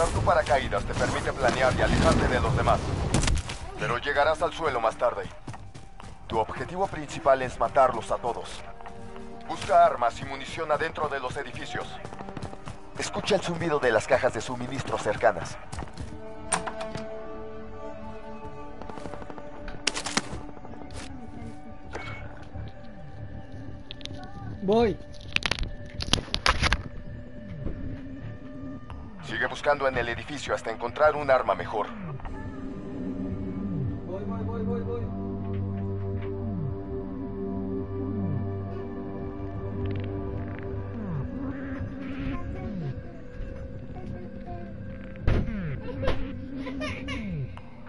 Usar tu paracaídas te permite planear y alejarte de los demás. Pero llegarás al suelo más tarde. Tu objetivo principal es matarlos a todos. Busca armas y munición adentro de los edificios. Escucha el zumbido de las cajas de suministro cercanas. Voy. Buscando en el edificio hasta encontrar un arma mejor. Voy, voy, voy, voy, voy.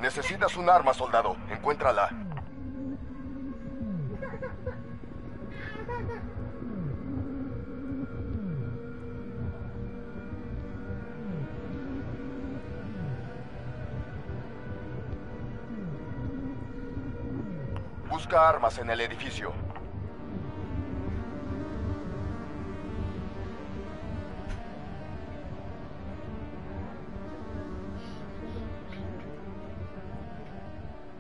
Necesitas un arma, soldado. Encuéntrala. Busca armas en el edificio.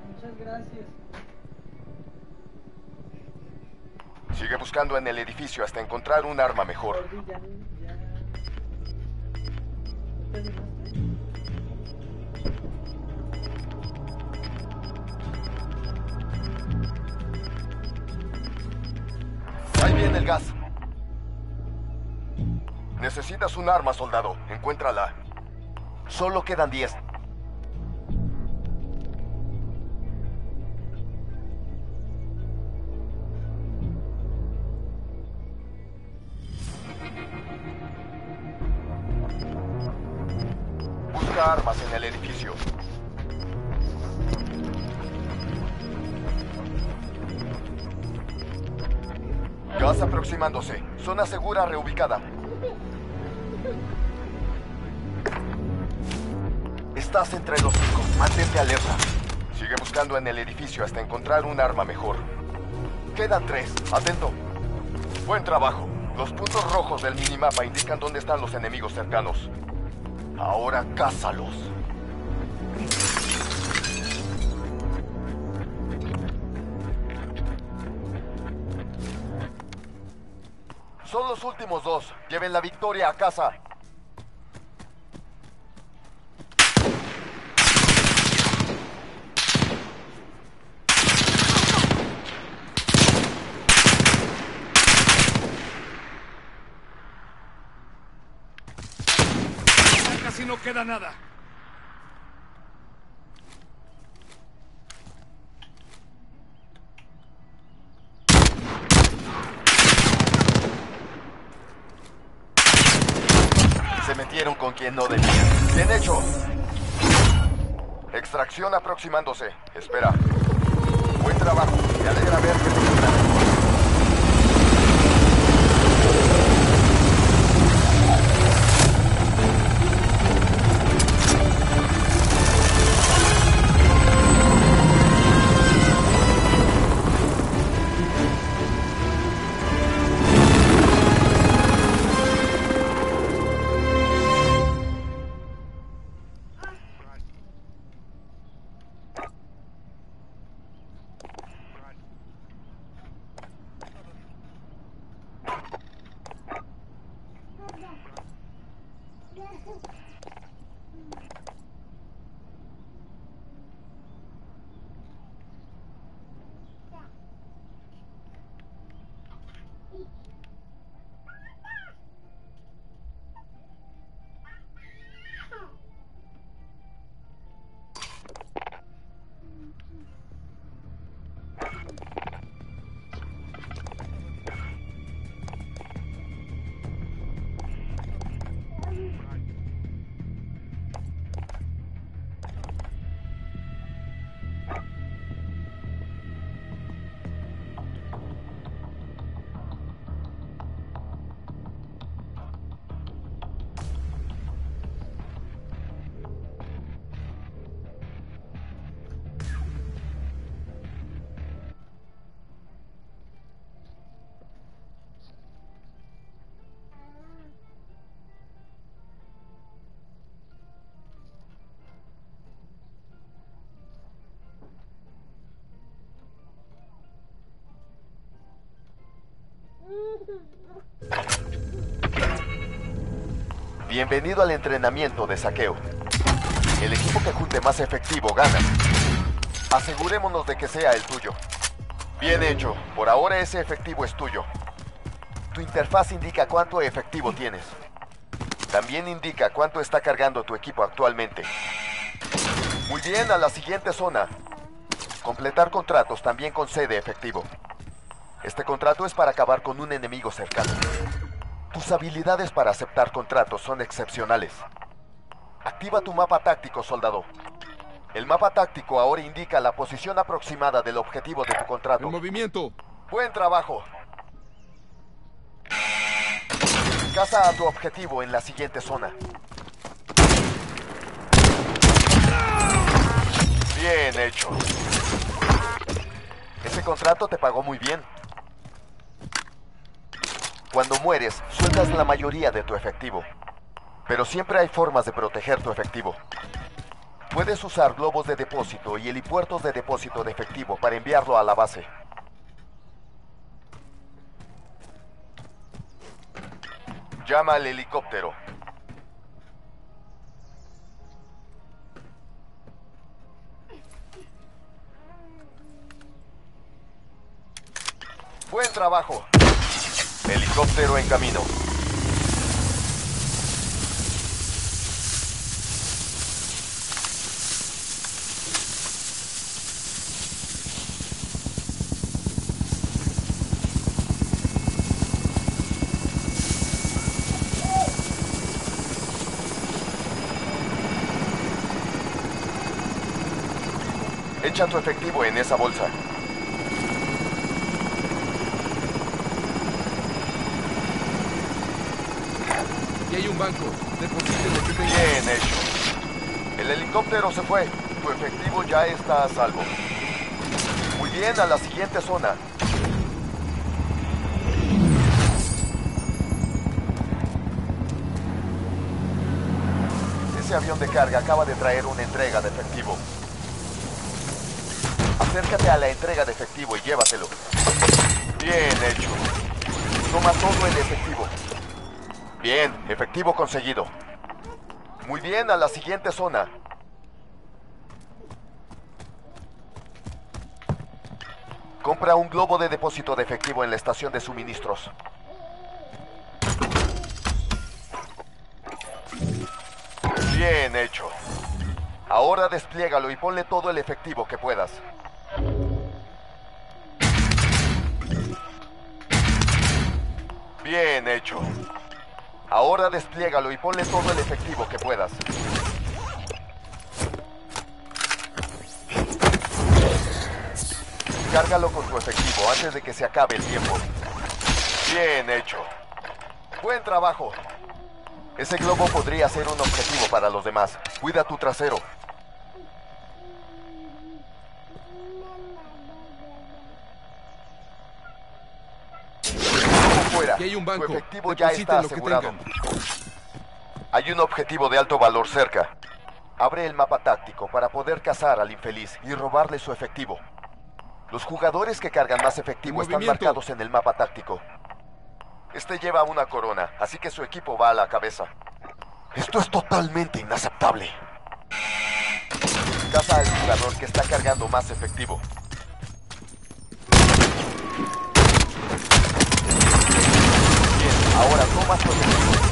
Muchas gracias. Sigue buscando en el edificio hasta encontrar un arma mejor. Viene el gas. Necesitas un arma, soldado. Encuéntrala. Solo quedan 10. Busca armas en el edificio. Aproximándose. Zona segura reubicada. Estás entre los cinco. Mantente alerta. Sigue buscando en el edificio hasta encontrar un arma mejor. Quedan tres. Atento. Buen trabajo. Los puntos rojos del minimapa indican dónde están los enemigos cercanos. Ahora cázalos. Son los últimos dos. Lleven la victoria a casa. Casi no queda nada. Se metieron con quien no debían. Bien hecho. Extracción aproximándose. Espera. Buen trabajo. Me alegra ver que Yeah. Bienvenido al entrenamiento de saqueo. El equipo que junte más efectivo gana. Asegurémonos de que sea el tuyo. Bien hecho. Por ahora ese efectivo es tuyo. Tu interfaz indica cuánto efectivo tienes. También indica cuánto está cargando tu equipo actualmente. Muy bien, a la siguiente zona. Completar contratos también concede efectivo. Este contrato es para acabar con un enemigo cercano. Tus habilidades para aceptar contratos son excepcionales. Activa tu mapa táctico, soldado. El mapa táctico ahora indica la posición aproximada del objetivo de tu contrato. En movimiento. Buen trabajo. Caza a tu objetivo en la siguiente zona. Bien hecho. Ese contrato te pagó muy bien. Cuando mueres, sueltas la mayoría de tu efectivo. Pero siempre hay formas de proteger tu efectivo. Puedes usar globos de depósito y helipuertos de depósito de efectivo para enviarlo a la base. Llama al helicóptero. Buen trabajo. Helicóptero en camino. Echa tu efectivo en esa bolsa. Y hay un banco. Bien hecho. El helicóptero se fue. Tu efectivo ya está a salvo. Muy bien, a la siguiente zona. Ese avión de carga acaba de traer una entrega de efectivo. Acércate a la entrega de efectivo y llévatelo. Bien hecho. Toma todo el efectivo. Bien, efectivo conseguido. Muy bien, a la siguiente zona. Compra un globo de depósito de efectivo en la estación de suministros. Bien hecho. Ahora despliégalo y ponle todo el efectivo que puedas. Bien hecho. Ahora despliégalo y ponle todo el efectivo que puedas. Cárgalo con tu efectivo antes de que se acabe el tiempo. Bien hecho. Buen trabajo. Ese globo podría ser un objetivo para los demás. Cuida tu trasero. Aquí hay un banco. Tu efectivo ya está asegurado. Hay un objetivo de alto valor cerca. Abre el mapa táctico para poder cazar al infeliz y robarle su efectivo. Los jugadores que cargan más efectivo están movimiento. marcados en el mapa táctico. Este lleva una corona, así que su equipo va a la cabeza. Esto es totalmente inaceptable. Caza al jugador que está cargando más efectivo. Bien, ahora toma su efectivo.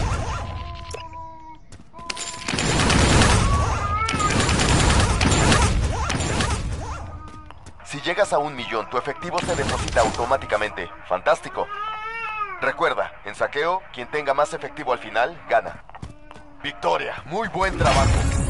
Si llegas a un millón, tu efectivo se deposita automáticamente. Fantástico. Recuerda, en saqueo, quien tenga más efectivo al final, gana. Victoria, muy buen trabajo.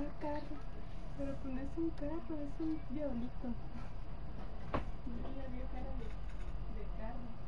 ¿Cuál carro? Pero pues no es un carro, es un diablito. De carro.